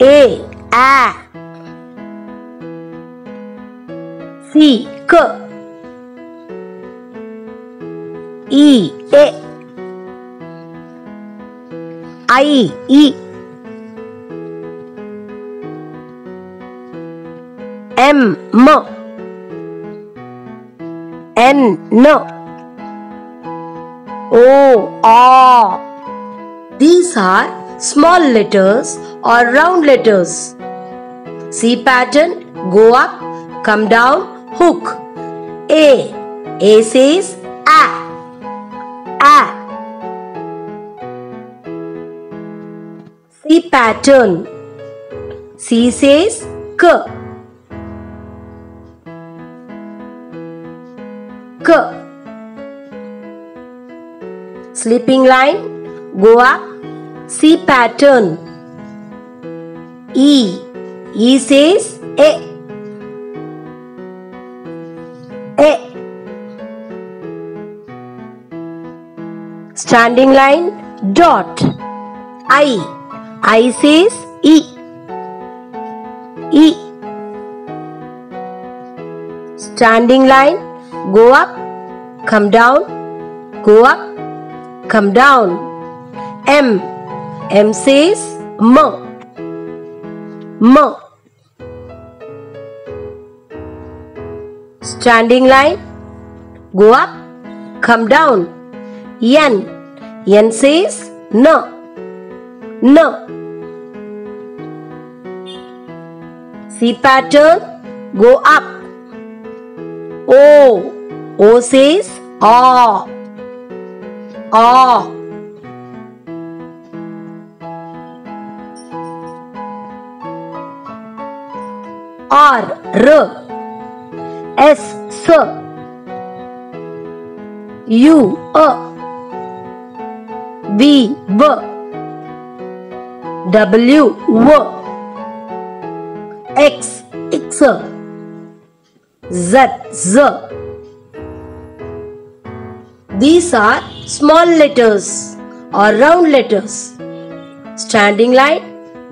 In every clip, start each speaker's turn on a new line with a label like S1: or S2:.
S1: A. A. C. C. E. E. I. E. M. M. N. N. O. O. These are small letters or round letters. C pattern, go up, come down, hook. A. A says A. A. C pattern. C says K. K. Sleeping line, go up, C pattern. E. E says A. A. Standing line, dot. I. I says E. E. Standing line, go up, come down, go up, come down. M. M says M. M. Standing line, go up, come down. N. N says no. No. C pattern, go up. O. O says ah. Ah. R. R. S. S. U. A. V. V. W. W. X. X. Z. Z. These are small letters or round letters. Standing line,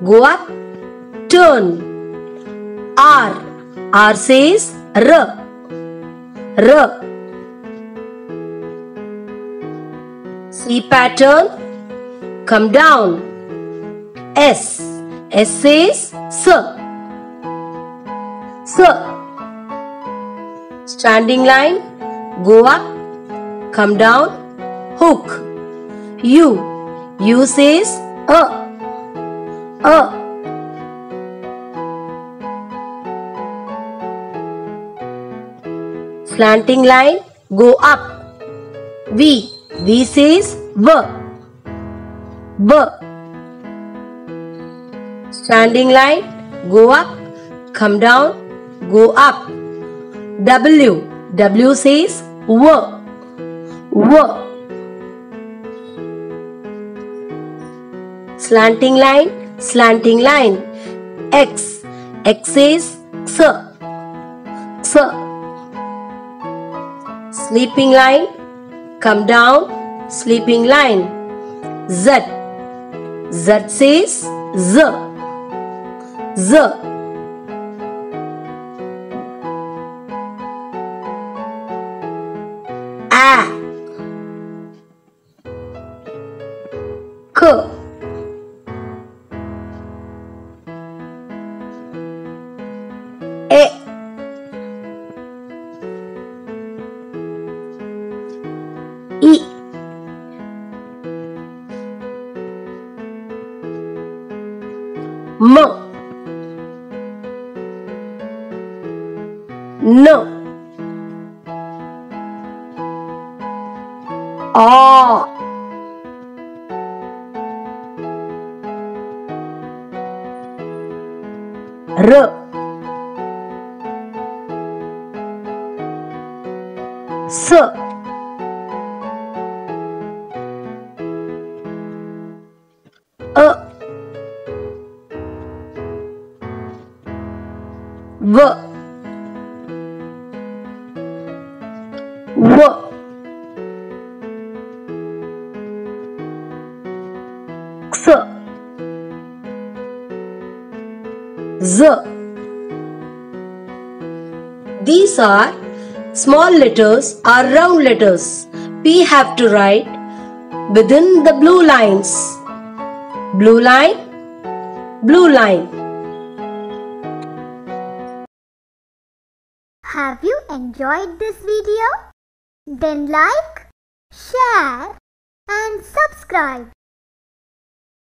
S1: go up, turn. R. R says R. R. C pattern, come down. S. S says S. S. Standing line, go up, come down, hook. U. U says A. A. Slanting line, go up. V. V says V. V. Standing line, go up, come down, go up. W. W says W. W. Slanting line, slanting line. X. X says X. X. Sleeping line, come down, sleeping line. Z. Z says Z. Z. A. K. M. No. A. R. S. V. W. X.
S2: Z.
S1: These are small letters or round letters. We have to write within the blue lines. Blue line, blue line.
S3: Have you enjoyed this video? Then like, share and subscribe.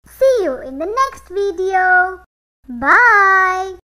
S3: See you in the next video. Bye.